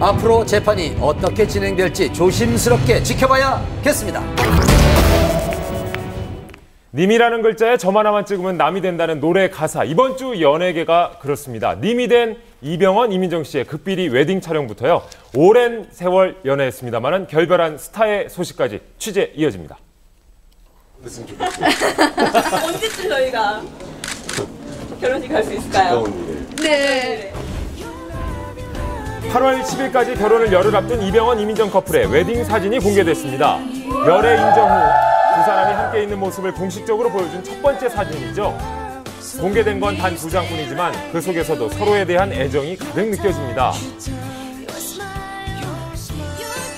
앞으로 재판이 어떻게 진행될지 조심스럽게 지켜봐야겠습니다. 님이라는 글자에 점 하나만 찍으면 남이 된다는 노래 가사. 이번 주 연예계가 그렇습니다. 님이 된 이병헌, 이민정 씨의 극비리 웨딩 촬영부터요. 오랜 세월 연애했습니다만은 결별한 스타의 소식까지 취재 이어집니다. 언제쯤 저희가 결혼식 할수 있을까요? 8월 10일까지 결혼을 열흘 앞둔 이병헌, 이민정 커플의 웨딩 사진이 공개됐습니다. 열애 인정 후 두 사람이 함께 있는 모습을 공식적으로 보여준 첫 번째 사진이죠. 공개된 건 단 두 장뿐이지만 그 속에서도 서로에 대한 애정이 가득 느껴집니다.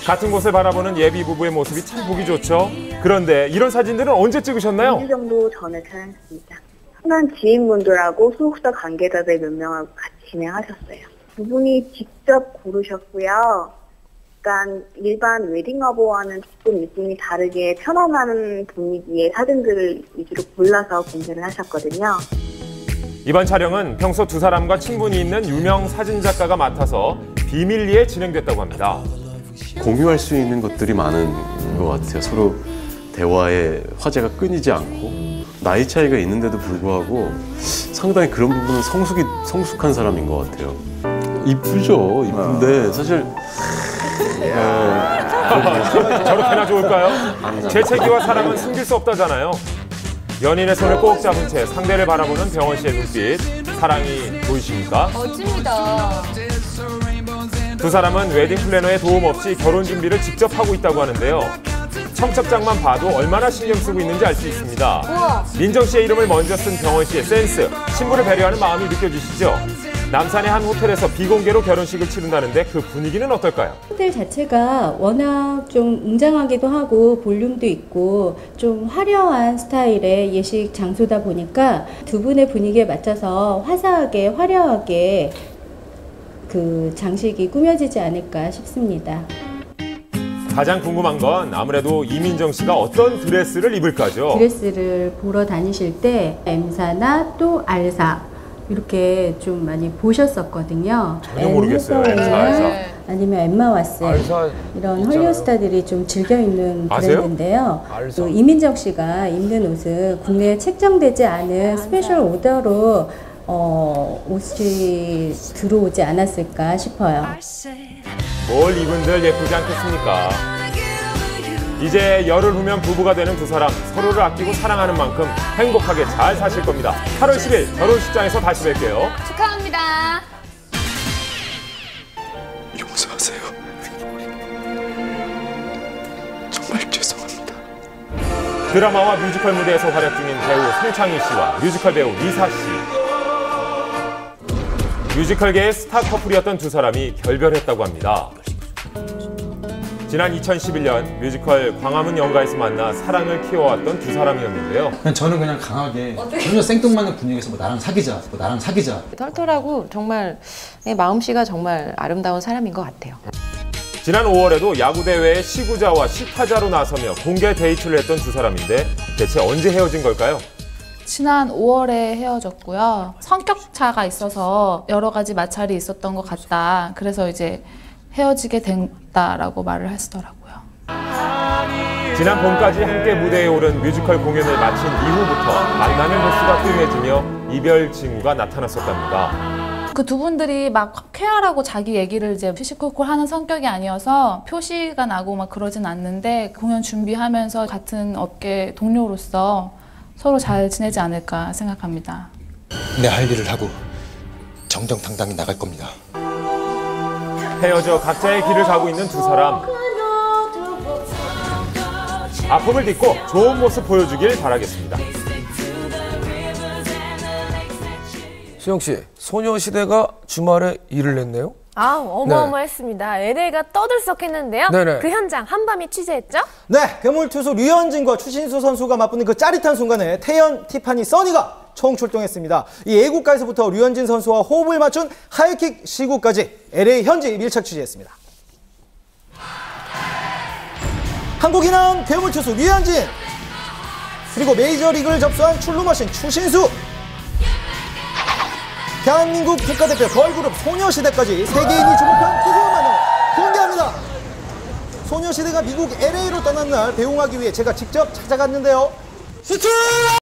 같은 곳을 바라보는 예비 부부의 모습이 참 보기 좋죠. 그런데 이런 사진들은 언제 찍으셨나요? 2주 정도 전에 촬영했습니다. 흔한 지인분들하고 소속사 관계자들 몇 명하고 같이 진행하셨어요. 두 분이 직접 고르셨고요. 약간 일반 웨딩화보와는 조금 느낌이 다르게 편안한 분위기의 사진들을 위주로 골라서 공개를 하셨거든요. 이번 촬영은 평소 두 사람과 친분이 있는 유명 사진 작가가 맡아서 비밀리에 진행됐다고 합니다. 공유할 수 있는 것들이 많은 것 같아요. 서로 대화에 화제가 끊이지 않고 나이 차이가 있는데도 불구하고 상당히 그런 부분은 성숙이 성숙한 사람인 것 같아요. 이쁘죠, 이쁜데 사실 저렇게나 좋을까요? 재채기와 사랑은 숨길 수 없다잖아요. 연인의 손을 꼭 잡은 채 상대를 바라보는 병원 씨의 눈빛, 사랑이 보이십니까? 멋집니다. 두 사람은 웨딩 플래너의 도움 없이 결혼 준비를 직접 하고 있다고 하는데요. 청첩장만 봐도 얼마나 신경 쓰고 있는지 알 수 있습니다. 우와. 민정 씨의 이름을 먼저 쓴 병원 씨의 센스, 신부를 배려하는 마음이 느껴지시죠? 남산의 한 호텔에서 비공개로 결혼식을 치른다는데 그 분위기는 어떨까요? 호텔 자체가 워낙 좀 웅장하기도 하고 볼륨도 있고 좀 화려한 스타일의 예식 장소다 보니까 두 분의 분위기에 맞춰서 화사하게 화려하게 그 장식이 꾸며지지 않을까 싶습니다. 가장 궁금한 건 아무래도 이민정 씨가 어떤 드레스를 입을까죠? 드레스를 보러 다니실 때 M사나 또 R사 이렇게 좀 많이 보셨었거든요. 전혀 모르겠어요. M사나 M사, R사. 아니면 엠마 왓슨 이런 헐리우드 스타들이 좀 즐겨 입는? 브랜드인데요. 또 이민정 씨가 입는 옷은 국내에 책정되지 않은 special order로 어, 옷이 들어오지 않았을까 싶어요. 뭘 입은들 예쁘지 않겠습니까? 이제 열흘 후면 부부가 되는 두 사람 서로를 아끼고 사랑하는 만큼 행복하게 잘 사실 겁니다. 8월 10일 결혼식장에서 다시 뵐게요. 축하합니다. 용서하세요. 정말 죄송합니다. 드라마와 뮤지컬 무대에서 활약 중인 배우 송창의 씨와 뮤지컬 배우 리사 씨. 뮤지컬계의 스타 커플이었던 두 사람이 결별했다고 합니다. 지난 2011년 뮤지컬 광화문 연가에서 만나 사랑을 키워왔던 두 사람이었는데요. 그냥 저는 그냥 강하게 전혀 생뚱맞은 분위기에서 뭐 나랑 사귀자, 뭐 나랑 사귀자. 털털하고 정말 마음씨가 정말 아름다운 사람인 것 같아요. 지난 5월에도 야구대회에 시구자와 시타자로 나서며 공개 데이트를 했던 두 사람인데 대체 언제 헤어진 걸까요? 지난 5월에 헤어졌고요. 성격 차가 있어서 여러 가지 마찰이 있었던 것 같다. 그래서 이제 헤어지게 됐다라고 말을 하시더라고요. 지난 봄까지 함께 무대에 오른 뮤지컬 공연을 마친 이후부터 만나는 횟수가 뜸해지며 이별 징후가 나타났었답니다. 그 두 분들이 막 쾌활하고 자기 얘기를 이제 시시콜콜 하는 성격이 아니어서 표시가 나고 막 그러진 않는데 공연 준비하면서 같은 업계 동료로서 서로 잘 지내지 않을까 생각합니다. 내 할 일을 하고 정정당당히 나갈 겁니다. 헤어져 각자의 길을 가고 있는 두 사람. 아픔을 딛고 좋은 모습 보여주길 바라겠습니다. 수영 씨, 소녀시대가 주말에 일을 냈네요. 아, 어마어마했습니다. LA가 떠들썩했는데요. 네네. 그 현장 한밤이 취재했죠? 네, 괴물투수 류현진과 추신수 선수가 맞붙는 그 짜릿한 순간에 태연, 티파니, 써니가 총 출동했습니다. 이 애국가에서부터 류현진 선수와 호흡을 맞춘 하이킥 시구까지 LA 현지 밀착 취재했습니다. 한국이 나온 괴물투수 류현진 그리고 메이저리그를 접수한 출루머신 추신수 대한민국 국가대표 걸그룹 소녀시대까지 세계인이 주목한 뜨거운 반응 소녀시대가 미국 LA로 떠난 날 배웅하기 위해 제가 직접 찾아갔는데요. 수출!